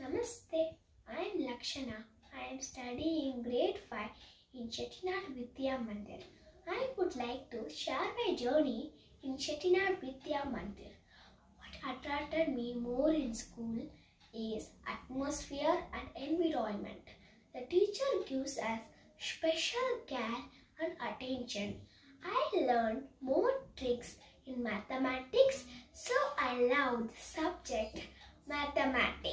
Namaste. I am Lakshana. I am studying grade 5 in Chettinad Vidya Mandir. I would like to share my journey in Chettinad Vidya Mandir. What attracted me more in school is atmosphere and environment. The teacher gives us special care and attention. I learned more tricks in mathematics, so I love the subject mathematics.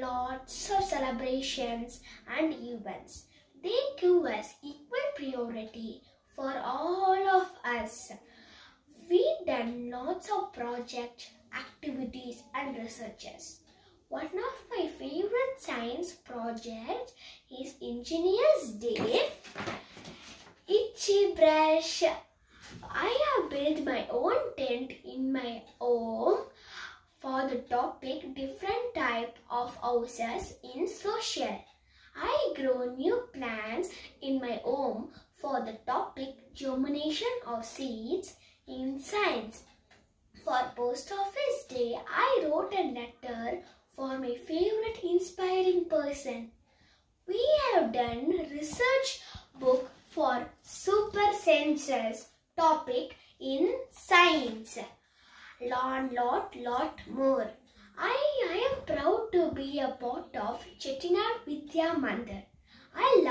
Lots of celebrations and events. They give us equal priority for all of us. We done lots of projects, activities and researches. One of my favorite science projects is Engineer's Day. Itchy brush. I have built my own tent in my home the topic different type of houses in social. I grow new plants in my home for the topic germination of seeds in science. For post office day, I wrote a letter for my favorite inspiring person. We have done research book for super senses topic in science. Lot, lot, lot more. I, I am proud to be a part of Chettinad Vidya Mandir. I